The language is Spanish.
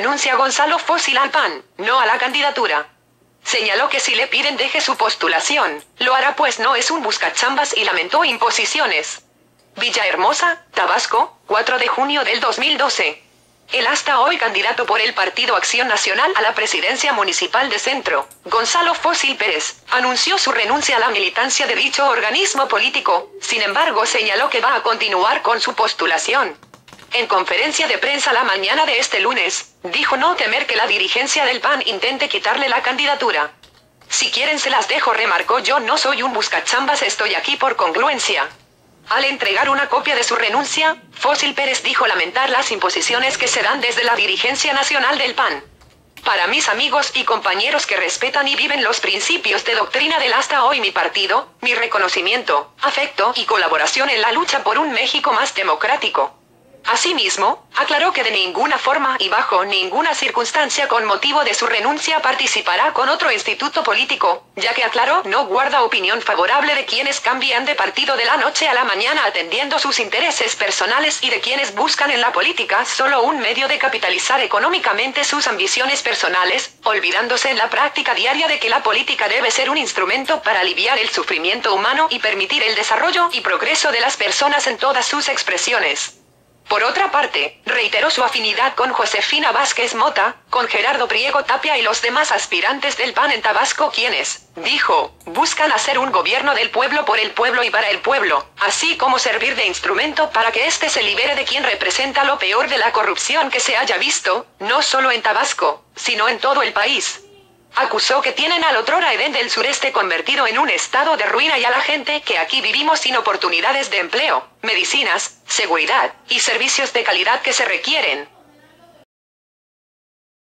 renuncia Gonzalo Fósil al PAN, no a la candidatura. Señaló que si le piden deje su postulación, lo hará pues no es un buscachambas y lamentó imposiciones. Villahermosa, Tabasco, 4 de junio del 2012. El hasta hoy candidato por el Partido Acción Nacional a la presidencia municipal de Centro, Gonzalo Fósil Pérez, anunció su renuncia a la militancia de dicho organismo político, sin embargo señaló que va a continuar con su postulación. En conferencia de prensa la mañana de este lunes, dijo no temer que la dirigencia del PAN intente quitarle la candidatura. Si quieren se las dejo, remarcó yo no soy un buscachambas, estoy aquí por congruencia. Al entregar una copia de su renuncia, Fósil Pérez dijo lamentar las imposiciones que se dan desde la dirigencia nacional del PAN. Para mis amigos y compañeros que respetan y viven los principios de doctrina del hasta hoy mi partido, mi reconocimiento, afecto y colaboración en la lucha por un México más democrático. Asimismo, aclaró que de ninguna forma y bajo ninguna circunstancia con motivo de su renuncia participará con otro instituto político, ya que aclaró no guarda opinión favorable de quienes cambian de partido de la noche a la mañana atendiendo sus intereses personales y de quienes buscan en la política solo un medio de capitalizar económicamente sus ambiciones personales, olvidándose en la práctica diaria de que la política debe ser un instrumento para aliviar el sufrimiento humano y permitir el desarrollo y progreso de las personas en todas sus expresiones. Por otra parte, reiteró su afinidad con Josefina Vázquez Mota, con Gerardo Priego Tapia y los demás aspirantes del PAN en Tabasco quienes, dijo, buscan hacer un gobierno del pueblo por el pueblo y para el pueblo, así como servir de instrumento para que éste se libere de quien representa lo peor de la corrupción que se haya visto, no solo en Tabasco, sino en todo el país. Acusó que tienen al otrora Edén del sureste convertido en un estado de ruina y a la gente que aquí vivimos sin oportunidades de empleo, medicinas, seguridad y servicios de calidad que se requieren,